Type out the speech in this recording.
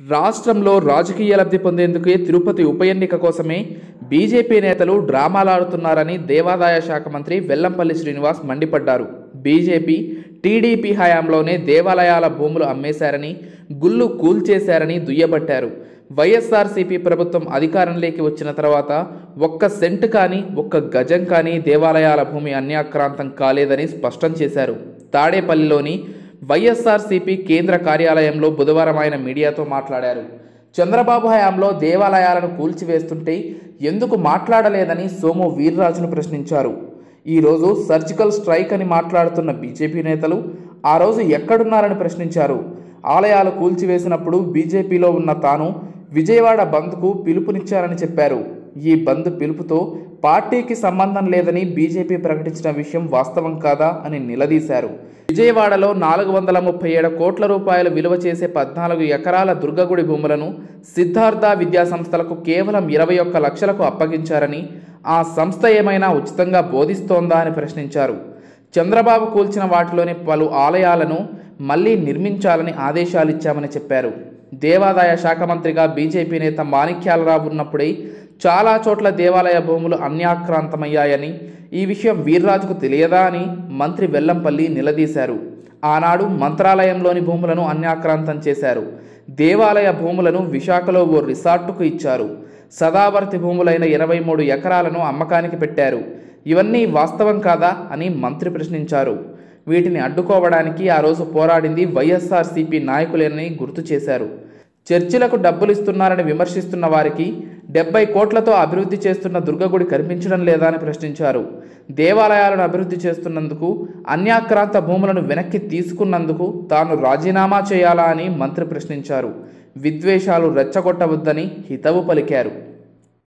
రాష్ట్రంలో రాజకీయ లబ్ధి పొందేందుకే తిరుపతి ఉప ఎన్నిక కోసమే బీజేపీ నేతలు డ్రామాలాడుతున్నారని దేవాదాయ శాఖ మంత్రి వెల్లంపల్లి శ్రీనివాస్ మండిపడ్డారు. బీజేపీ టీడీపీ హయాంలోనే దేవాలయాల భూములు అమ్మేశారని గుళ్ళు కూల్చేశారని దుయ్యబట్టారు. వైఎస్ఆర్సీపీ ప్రభుత్వం అధికారంలోకి వచ్చిన తర్వాత ఒక్క సెంట్ కానీ ఒక్క గజం కానీ దేవాలయాల భూమి అన్యాక్రాంతం కాలేదని స్పష్టం చేశారు. తాడేపల్లిలోని వైఎస్ఆర్సీపీ కేంద్ర కార్యాలయంలో బుధవారం ఆయన మీడియాతో మాట్లాడారు. చంద్రబాబు హయాంలో దేవాలయాలను కూల్చివేస్తుంటే ఎందుకు మాట్లాడలేదని సోము వీర్రాజును ప్రశ్నించారు. ఈరోజు సర్జికల్ స్ట్రైక్ అని మాట్లాడుతున్న బీజేపీ నేతలు ఆ రోజు ఎక్కడున్నారని ప్రశ్నించారు. ఆలయాలు కూల్చివేసినప్పుడు బీజేపీలో ఉన్న తాను విజయవాడ బంద్కు పిలుపునిచ్చారని చెప్పారు. ఈ బంద్ పిలుపుతో పార్టీకి సంబంధం లేదని బీజేపీ ప్రకటించిన విషయం వాస్తవం కాదా అని నిలదీశారు. విజయవాడలో నాలుగు వందల ముప్పై ఏడు కోట్ల రూపాయలు విలువ చేసే పద్నాలుగు ఎకరాల దుర్గగుడి భూములను సిద్ధార్థ విద్యా సంస్థలకు కేవలం ఇరవై ఒక్క లక్షలకు అప్పగించారని ఆ సంస్థ ఏమైనా ఉచితంగా బోధిస్తోందా అని ప్రశ్నించారు. చంద్రబాబు కూల్చిన వాటిలోని పలు ఆలయాలను మళ్ళీ నిర్మించాలని ఆదేశాలిచ్చామని చెప్పారు. దేవాదాయ శాఖ మంత్రిగా బీజేపీ నేత మాణిక్యాలరావు ఉన్నప్పుడే చాలా చోట్ల దేవాలయ భూములు అన్యాక్రాంతమయ్యాయని ఈ విషయం వీర్రాజుకు తెలియదా అని మంత్రి వెల్లంపల్లి నిలదీశారు. ఆనాడు మంత్రాలయంలోని భూములను అన్యాక్రాంతం చేశారు. దేవాలయ భూములను విశాఖలో ఓ రిసార్టుకు ఇచ్చారు. సదావర్తి భూములైన ఇరవై మూడు ఎకరాలను అమ్మకానికి పెట్టారు. ఇవన్నీ వాస్తవం కాదా అని మంత్రి ప్రశ్నించారు. వీటిని అడ్డుకోవడానికి ఆ రోజు పోరాడింది వైఎస్ఆర్సీపీ నాయకులేనని గుర్తు చేశారు. చర్చిలకు డబ్బులు ఇస్తున్నారని విమర్శిస్తున్న వారికి డెబ్బై కోట్లతో అభివృద్ధి చేస్తున్న దుర్గగుడి కనిపించడం లేదా అని ప్రశ్నించారు. దేవాలయాలను అభివృద్ధి చేస్తున్నందుకు అన్యాక్రాంత భూములను వెనక్కి తీసుకున్నందుకు తాను రాజీనామా చేయాలా అని మంత్రి ప్రశ్నించారు. విద్వేషాలు రెచ్చగొట్టవద్దని హితవు పలికారు.